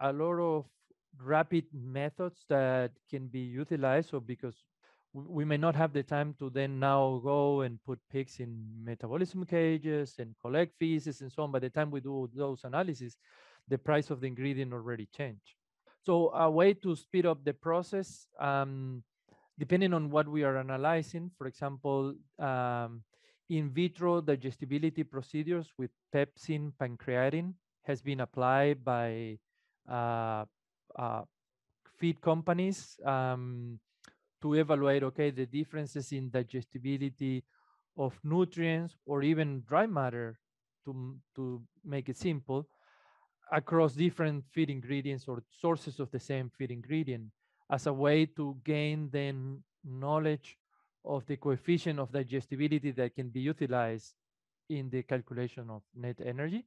a lot of rapid methods that can be utilized. So because we may not have the time to then now go and put pigs in metabolism cages and collect feces and so on. By the time we do those analyses, the price of the ingredient already changed. So a way to speed up the process, um, depending on what we are analyzing, for example, um, in vitro digestibility procedures with pepsin pancreatin has been applied by feed companies um, to evaluate, okay, the differences in digestibility of nutrients or even dry matter to, to make it simple across different feed ingredients or sources of the same feed ingredient as a way to gain then knowledge of the coefficient of digestibility that can be utilized in the calculation of net energy.